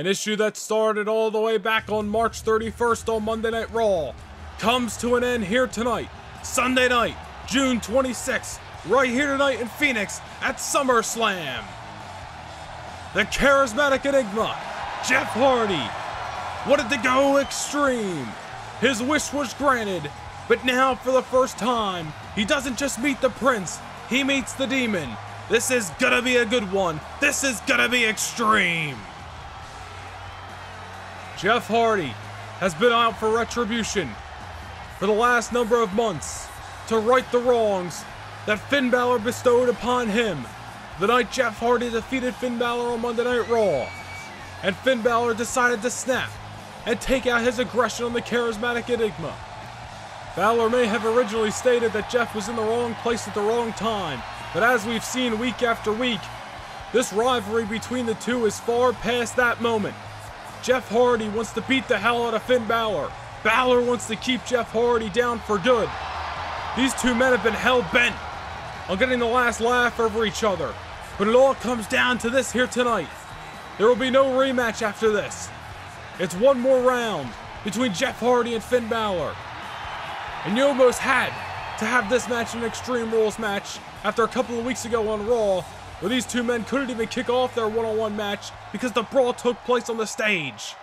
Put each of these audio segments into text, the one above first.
An issue that started all the way back on March 31st on Monday Night Raw comes to an end here tonight, Sunday night, June 26th, right here tonight in Phoenix at SummerSlam. The charismatic enigma, Jeff Hardy, wanted to go extreme. His wish was granted, but now for the first time, he doesn't just meet the prince, he meets the demon. This is gonna be a good one. This is gonna be extreme. Jeff Hardy has been out for retribution for the last number of months to right the wrongs that Finn Balor bestowed upon him the night Jeff Hardy defeated Finn Balor on Monday Night Raw. And Finn Balor decided to snap and take out his aggression on the charismatic Enigma. Balor may have originally stated that Jeff was in the wrong place at the wrong time, but as we've seen week after week, this rivalry between the two is far past that moment. Jeff Hardy wants to beat the hell out of Finn Balor. Balor wants to keep Jeff Hardy down for good. These two men have been hell bent on getting the last laugh over each other. But it all comes down to this here tonight. There will be no rematch after this. It's one more round between Jeff Hardy and Finn Balor. And you almost had to have this match an Extreme Rules match after a couple of weeks ago on Raw where these two men couldn't even kick off their one-on-one match because the brawl took place on the stage.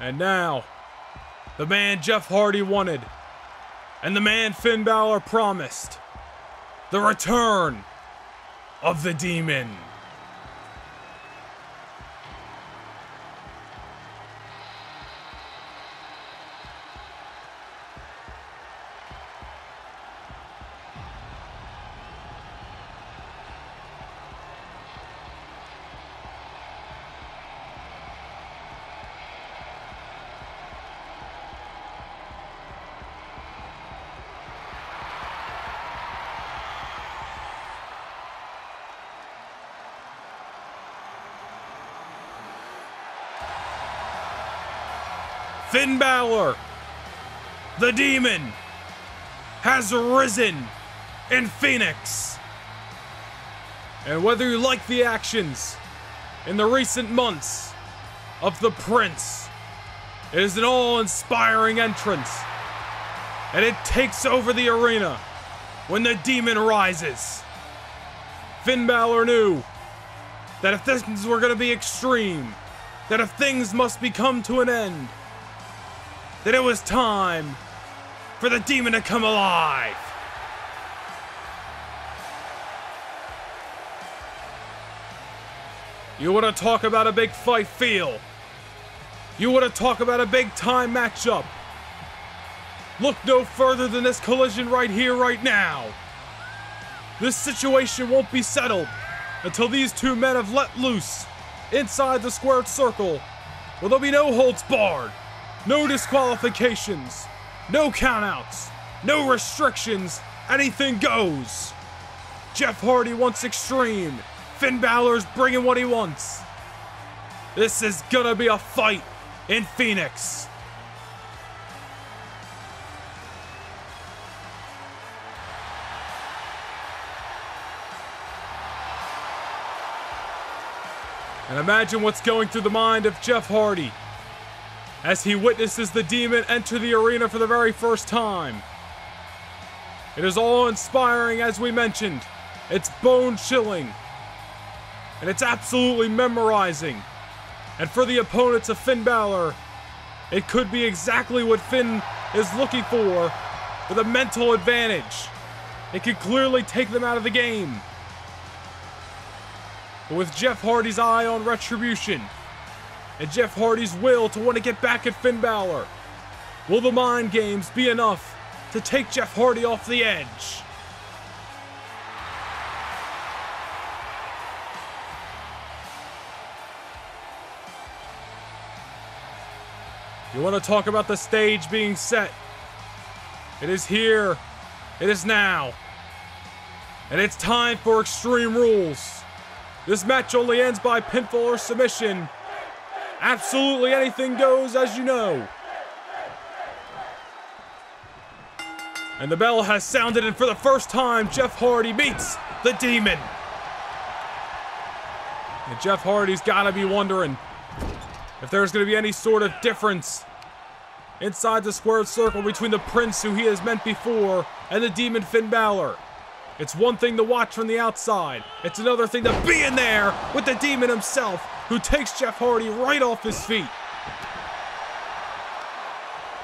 And now, the man Jeff Hardy wanted, and the man Finn Balor promised, the return of the demon. Finn Balor, the demon, has risen in Phoenix. And whether you like the actions in the recent months of the Prince, it is an all inspiring entrance. And it takes over the arena when the demon rises. Finn Balor knew that if things were going to be extreme, that if things must be come to an end, that it was time for the demon to come alive. You want to talk about a big fight feel? You want to talk about a big time matchup? Look no further than this collision right here, right now. This situation won't be settled until these two men have let loose inside the squared circle, where there'll be no holds barred, no disqualifications, no countouts, no restrictions, anything goes. Jeff Hardy wants extreme. Finn Balor's bringing what he wants. This is gonna be a fight in Phoenix. And imagine what's going through the mind of Jeff Hardy as he witnesses the demon enter the arena for the very first time. It is all inspiring, as we mentioned. It's bone chilling. And it's absolutely memorizing. And for the opponents of Finn Balor, it could be exactly what Finn is looking for with a mental advantage. It could clearly take them out of the game. But with Jeff Hardy's eye on retribution, and Jeff Hardy's will to want to get back at Finn Balor, will the mind games be enough to take Jeff Hardy off the edge? You want to talk about the stage being set? It is here. It is now. And it's time for Extreme Rules. This match only ends by pinfall or submission. Absolutely anything goes, as you know. And the bell has sounded, and for the first time, Jeff Hardy meets the Demon. And Jeff Hardy's got to be wondering if there's going to be any sort of difference inside the squared circle between the Prince, who he has met before, and the Demon Finn Balor. It's one thing to watch from the outside. It's another thing to be in there with the Demon himself, who takes Jeff Hardy right off his feet.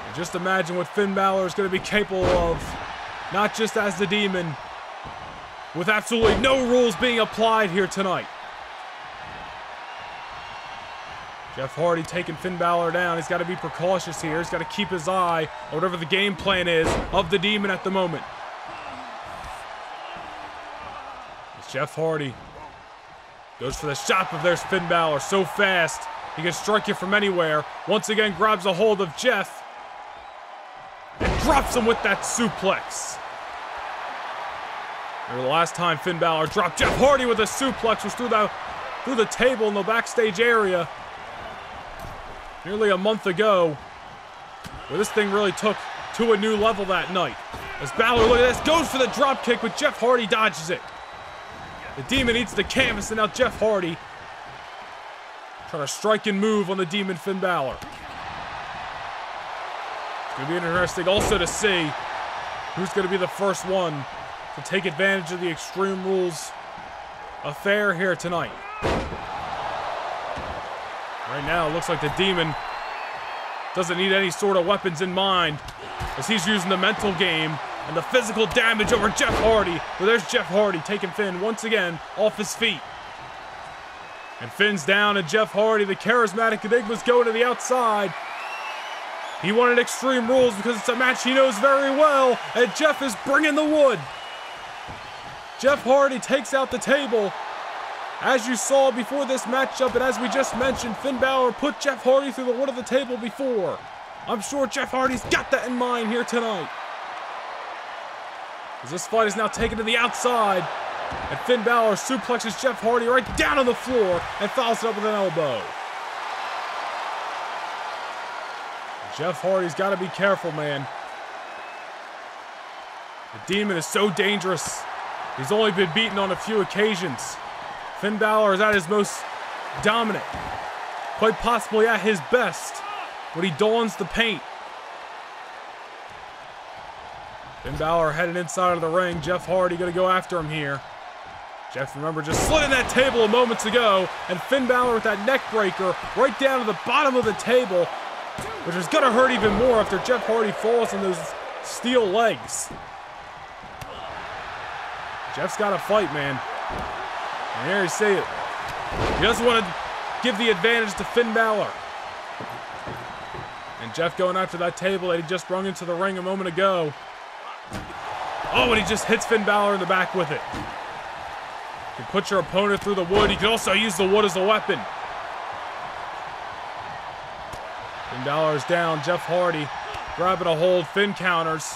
And just imagine what Finn Balor is going to be capable of, not just as the Demon, with absolutely no rules being applied here tonight. Jeff Hardy taking Finn Balor down. He's got to be precautious here. He's got to keep his eye on whatever the game plan is of the Demon at the moment. It's Jeff Hardy. Goes for the shot, but there's Finn Balor so fast. He can strike you from anywhere. Once again, grabs a hold of Jeff. And drops him with that suplex. Remember the last time Finn Balor dropped Jeff Hardy with a suplex was through the, through the table in the backstage area nearly a month ago, where this thing really took to a new level that night. As Balor, look at this, goes for the drop kick, but Jeff Hardy dodges it. The Demon eats the canvas, and now Jeff Hardy trying to strike and move on the Demon Finn Balor. It's going to be interesting also to see who's going to be the first one to take advantage of the Extreme Rules affair here tonight. Right now, it looks like the Demon doesn't need any sort of weapons in mind as he's using the mental game and the physical damage over Jeff Hardy. But there's Jeff Hardy taking Finn once again off his feet. And Finn's down, and Jeff Hardy, the charismatic Enigma's going to the outside. He wanted Extreme Rules because it's a match he knows very well, and Jeff is bringing the wood. Jeff Hardy takes out the table, as you saw before this matchup, and as we just mentioned, Finn Balor put Jeff Hardy through the wood of the table before. I'm sure Jeff Hardy's got that in mind here tonight. As this fight is now taken to the outside, and Finn Balor suplexes Jeff Hardy right down on the floor and follows it up with an elbow. Jeff Hardy's got to be careful, man. The Demon is so dangerous. He's only been beaten on a few occasions. Finn Balor is at his most dominant, quite possibly at his best, when he dons the paint. Finn Balor headed inside of the ring. Jeff Hardy gonna go after him here. Jeff, remember, just slid in that table a moments ago, and Finn Balor with that neck breaker right down to the bottom of the table, which is gonna hurt even more after Jeff Hardy falls on those steel legs. Jeff's got to fight, man. And here you see it. He doesn't want to give the advantage to Finn Balor. And Jeff going after that table that he just brung into the ring a moment ago. Oh, and he just hits Finn Balor in the back with it. You can put your opponent through the wood. You can also use the wood as a weapon. Finn Balor is down. Jeff Hardy grabbing a hold. Finn counters.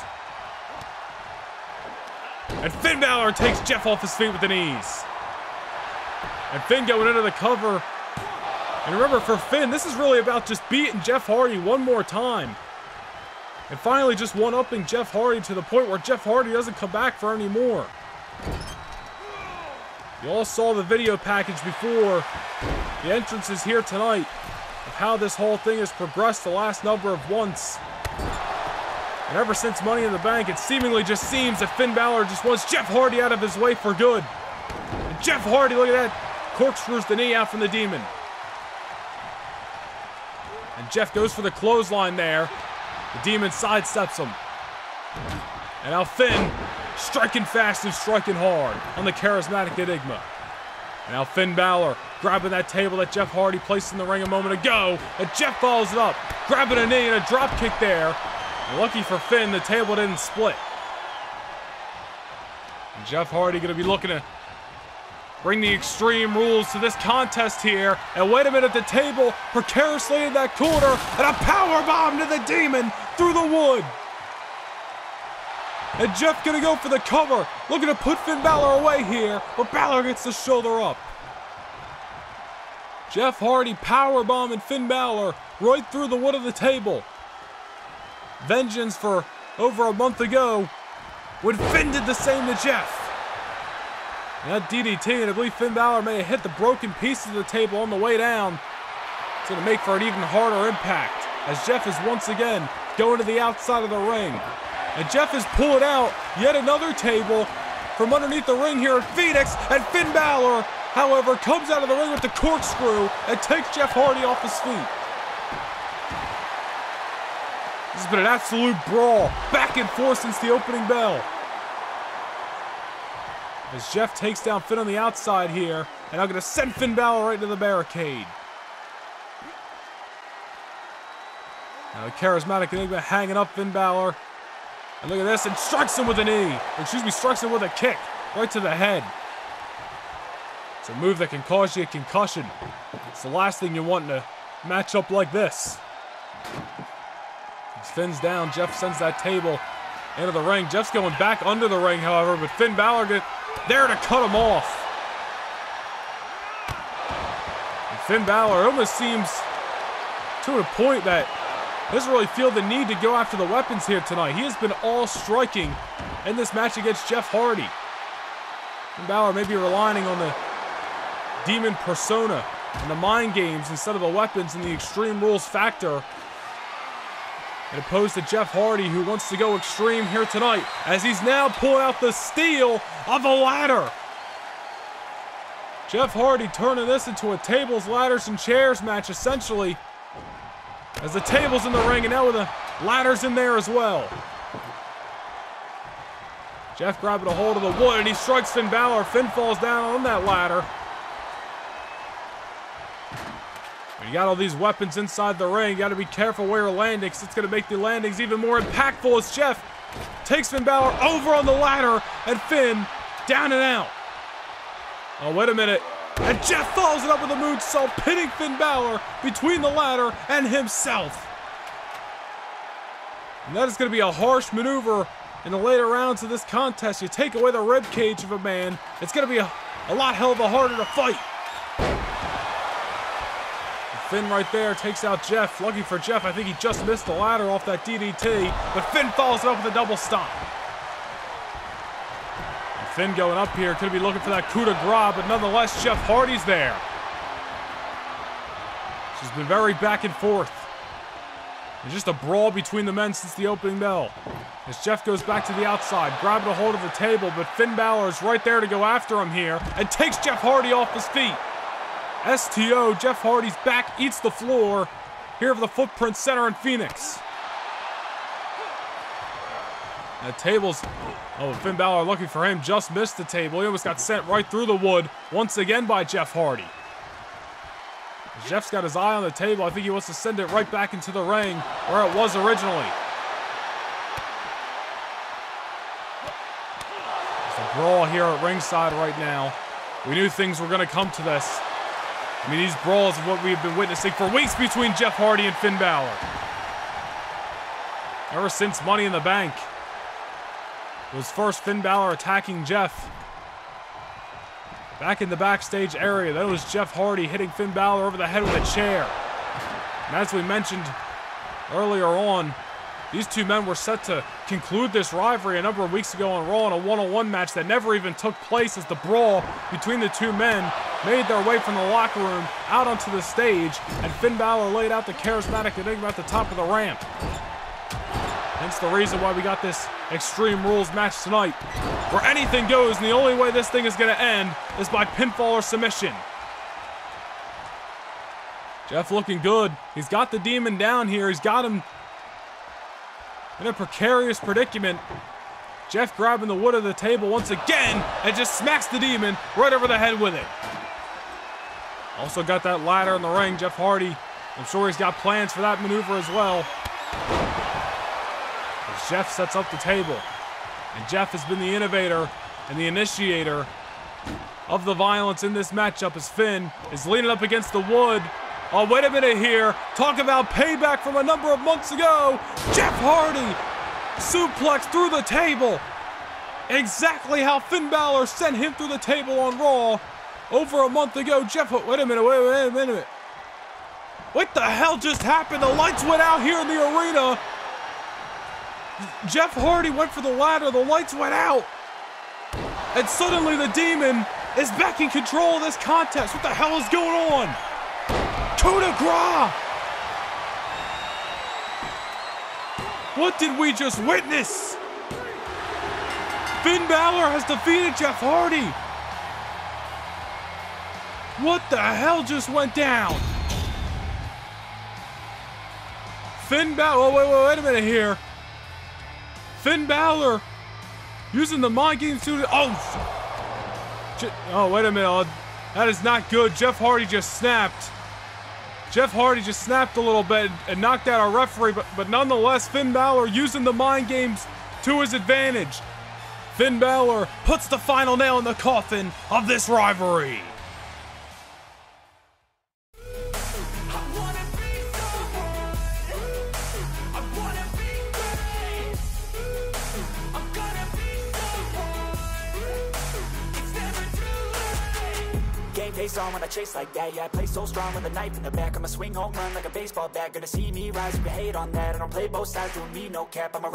And Finn Balor takes Jeff off his feet with the knees. And Finn going into the cover. And remember, for Finn, this is really about just beating Jeff Hardy one more time. And finally just one-upping Jeff Hardy to the point where Jeff Hardy doesn't come back for any more. You all saw the video package before. The entrance is here tonight of how this whole thing has progressed the last number of months. And ever since Money in the Bank, it seemingly just seems that Finn Balor just wants Jeff Hardy out of his way for good. And Jeff Hardy, look at that, corkscrews the knee out from the Demon. And Jeff goes for the clothesline there. The Demon sidesteps him. And now Finn striking fast and striking hard on the charismatic Enigma. And now Finn Balor grabbing that table that Jeff Hardy placed in the ring a moment ago. And Jeff follows it up, grabbing a knee and a drop kick there. And lucky for Finn, the table didn't split. And Jeff Hardy going to be looking to bring the extreme rules to this contest here. And wait a minute, the table precariously in that corner, and a power bomb to the demon through the wood. And Jeff gonna go for the cover, looking to put Finn Balor away here, but Balor gets the shoulder up. Jeff Hardy power bombing Finn Balor right through the wood of the table. Vengeance for over a month ago when Finn did the same to Jeff. That DDT, and I believe Finn Balor may have hit the broken pieces of the table on the way down. It's going to make for an even harder impact as Jeff is once again going to the outside of the ring. And Jeff is pulling out yet another table from underneath the ring here at Phoenix. And Finn Balor, however, comes out of the ring with the corkscrew and takes Jeff Hardy off his feet. This has been an absolute brawl, back and forth since the opening bell. As Jeff takes down Finn on the outside here, and I'm going to send Finn Balor right into the barricade. Now charismatic Enigma hanging up Finn Balor. And look at this, and strikes him with a knee. Excuse me, strikes him with a kick right to the head. It's a move that can cause you a concussion. It's the last thing you want in a matchup like this. As Finn's down, Jeff sends that table into the ring. Jeff's going back under the ring, however, but Finn Balor get there to cut him off. And Finn Balor almost seems to a point that doesn't really feel the need to go after the weapons here tonight. He has been all striking in this match against Jeff Hardy. And Balor may be relying on the demon persona and the mind games instead of the weapons and the extreme rules factor. And opposed to Jeff Hardy, who wants to go extreme here tonight, as he's now pulling out the steel of a ladder. Jeff Hardy turning this into a tables, ladders, and chairs match, essentially. As the table's in the ring, and now with the ladders in there as well. Jeff grabbing a hold of the wood, and he strikes Finn Balor. Finn falls down on that ladder. You got all these weapons inside the ring. You got to be careful where you're landing, because it's going to make the landings even more impactful as Jeff takes Finn Balor over on the ladder, and Finn down and out. Oh, wait a minute. And Jeff follows it up with a moonsault, pinning Finn Balor between the ladder and himself. And that is going to be a harsh maneuver in the later rounds of this contest. You take away the rib cage of a man, it's going to be a, a lot hell of a harder to fight. Finn right there takes out Jeff. Lucky for Jeff, I think he just missed the ladder off that DDT, but Finn follows it up with a double stomp. Finn going up here, could be looking for that coup de grace, but nonetheless, Jeff Hardy's there. She's been very back and forth. It's just a brawl between the men since the opening bell. As Jeff goes back to the outside, grabbing a hold of the table, but Finn Balor is right there to go after him here and takes Jeff Hardy off his feet. STO, Jeff Hardy's back eats the floor here of the Footprint Center in Phoenix. The table's Oh, Finn Balor looking for him, just missed the table. He almost got sent right through the wood once again by Jeff Hardy. Jeff's got his eye on the table. I think he wants to send it right back into the ring where it was originally. There's a brawl here at ringside right now. We knew things were going to come to this. I mean, these brawls are what we've been witnessing for weeks between Jeff Hardy and Finn Balor. Ever since Money in the Bank. Was first Finn Balor attacking Jeff. Back in the backstage area, then it was Jeff Hardy hitting Finn Balor over the head with a chair. And as we mentioned earlier on, these two men were set to conclude this rivalry a number of weeks ago on Raw in a one-on-one match that never even took place as the brawl between the two men made their way from the locker room out onto the stage, and Finn Balor laid out the charismatic Enigma at the top of the ramp. Hence the reason why we got this Extreme Rules match tonight, where anything goes, and the only way this thing is going to end is by pinfall or submission. Jeff looking good. He's got the demon down here. He's got him in a precarious predicament. Jeff grabbing the wood of the table once again and just smacks the demon right over the head with it. Also got that ladder in the ring. Jeff Hardy, I'm sure he's got plans for that maneuver as well. Jeff sets up the table. And Jeff has been the innovator and the initiator of the violence in this matchup as Finn is leaning up against the wood. Oh, wait a minute here. Talk about payback from a number of months ago. Jeff Hardy suplex through the table. Exactly how Finn Balor sent him through the table on Raw over a month ago. Jeff, wait a minute, wait, wait a minute. What the hell just happened? The lights went out here in the arena. Jeff Hardy went for the ladder, the lights went out. And suddenly the demon is back in control of this contest. What the hell is going on? Coup de grace! What did we just witness? Finn Balor has defeated Jeff Hardy. What the hell just went down? Finn Balor, oh, wait, wait, wait a minute here. Finn Balor using the mind games to, oh, oh, wait a minute. Oh, that is not good. Jeff Hardy just snapped. Jeff Hardy just snapped a little bit and knocked out our referee, but, but nonetheless, Finn Balor using the mind games to his advantage. Finn Balor puts the final nail in the coffin of this rivalry. Face on when I chase like that. Yeah, I play so strong with a knife in the back. I'ma swing home run like a baseball bat. Gonna see me rise, you hate on that. I don't play both sides, doing me no cap. I'm a